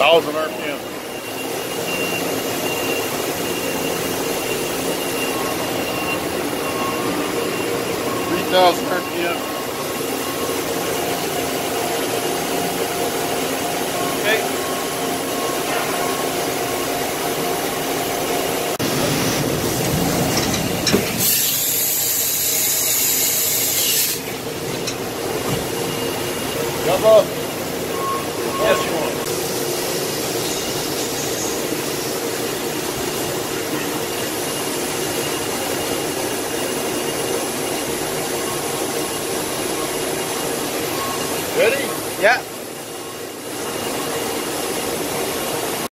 Thousand RPM. Three thousand RPM. Okay. Jump up. Ready? Yeah.